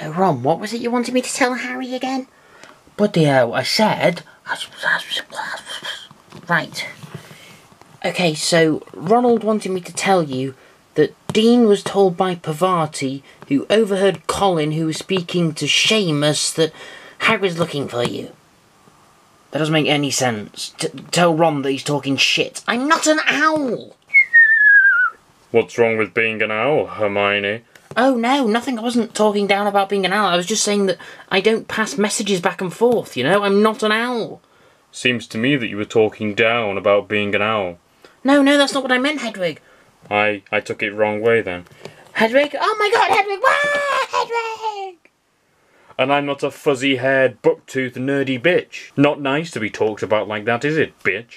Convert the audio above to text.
Uh, Ron, what was it you wanted me to tell Harry again? Bloody hell, I said. Right. Okay, so Ronald wanted me to tell you that Dean was told by Parvati, who overheard Colin, who was speaking to Seamus, that Harry's looking for you. That doesn't make any sense. T- tell Ron that he's talking shit. I'm not an owl! What's wrong with being an owl, Hermione? Oh no, nothing. I wasn't talking down about being an owl. I was just saying that I don't pass messages back and forth, you know? I'm not an owl. Seems to me that you were talking down about being an owl. No, no, that's not what I meant, Hedwig. I I took it wrong way then. Hedwig? Oh my god, Hedwig! Wah! Hedwig! And I'm not a fuzzy haired, buck toothed, nerdy bitch. Not nice to be talked about like that, is it, bitch?